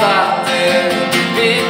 svarta vatten